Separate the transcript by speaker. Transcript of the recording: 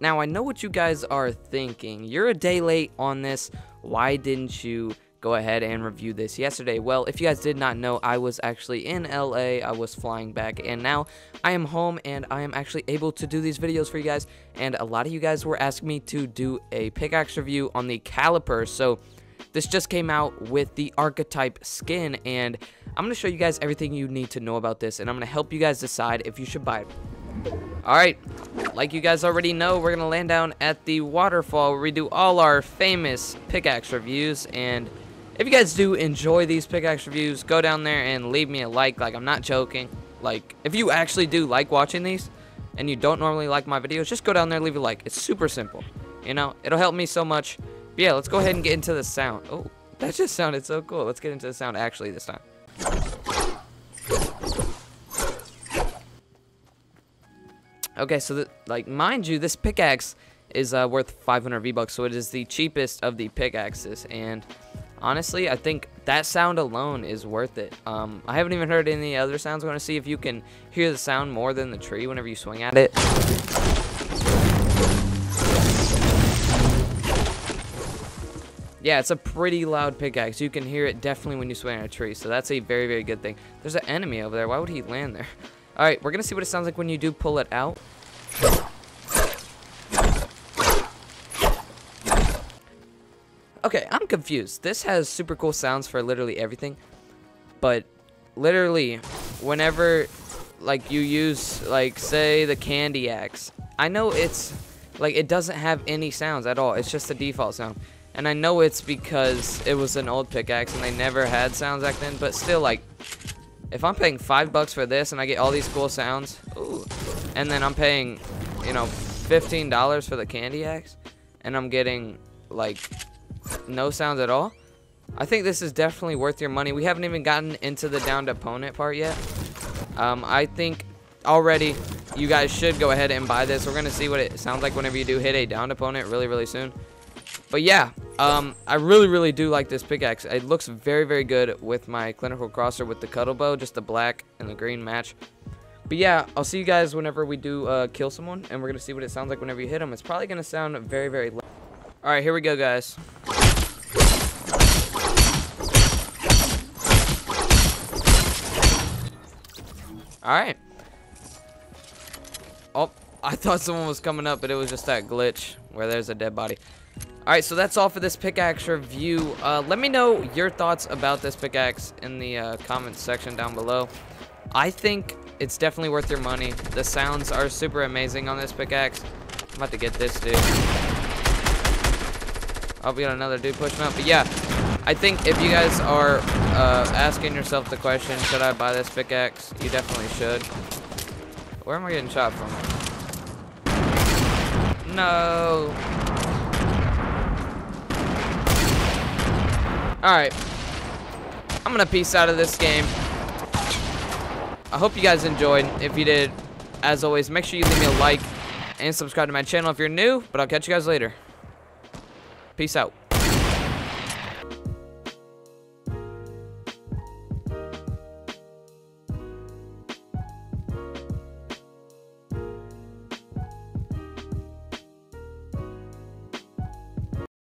Speaker 1: Now, I know what you guys are thinking. You're a day late on this. Why didn't you go ahead and review this yesterday? Well, if you guys did not know, I was actually in LA. I was flying back, and now I am home, and I am actually able to do these videos for you guys. And a lot of you guys were asking me to do a pickaxe review on the caliper, so this just came out with the archetype skin, and I'm to show you guys everything you need to know about this, and I'm going to help you guys decide if you should buy it. Alright, like you guys already know, we're going to land down at the waterfall where we do all our famous pickaxe reviews, and if you guys do enjoy these pickaxe reviews, go down there and leave me a like, like I'm not joking. Like, if you actually do like watching these, and you don't normally like my videos, just go down there leave a like. It's super simple, you know? It'll help me so much. But yeah, let's go ahead and get into the sound. Oh, that just sounded so cool. Let's get into the sound actually this time. Okay, so the, like mind you, this pickaxe is uh, worth 500 V-bucks, so it is the cheapest of the pickaxes. And honestly, I think that sound alone is worth it. Um, I haven't even heard any other sounds. I want to see if you can hear the sound more than the tree whenever you swing at it. Yeah, it's a pretty loud pickaxe. You can hear it definitely when you swing at a tree, so that's a very, very good thing. There's an enemy over there. Why would he land there? Alright, we're to see what it sounds like when you do pull it out. Okay, I'm confused. This has super cool sounds for literally everything. But literally, whenever like you use like say the candy axe, I know it's like it doesn't have any sounds at all. It's just the default sound. And I know it's because it was an old pickaxe and they never had sounds back then, but still like if I'm paying five bucks for this and I get all these cool sounds, ooh, and then I'm paying, you know, fifteen dollars for the candy axe, and I'm getting like no sounds at all. I think this is definitely worth your money. We haven't even gotten into the downed opponent part yet. Um, I think already you guys should go ahead and buy this. We're gonna see what it sounds like whenever you do hit a downed opponent really, really soon. But yeah, um, I really, really do like this pickaxe. It looks very, very good with my clinical crosser with the cuttle bow, just the black and the green match. But yeah, I'll see you guys whenever we do uh, kill someone, and we're going to see what it sounds like whenever you hit them. It's probably going to sound very, very loud. Alright, here we go, guys. Alright. Oh, I thought someone was coming up, but it was just that glitch where there's a dead body. Alright, so that's all for this pickaxe review. Uh, let me know your thoughts about this pickaxe in the uh, comments section down below. I think it's definitely worth your money. The sounds are super amazing on this pickaxe. I'm about to get this dude. Oh, we got another dude pushing up. But yeah, I think if you guys are uh, asking yourself the question, should I buy this pickaxe? You definitely should. Where am I getting shot from? No. Alright. I'm to peace out of this game. I hope you guys enjoyed. If you did, as always, make sure you leave me a like and subscribe to my channel if you're new. But I'll catch you guys later. Peace out.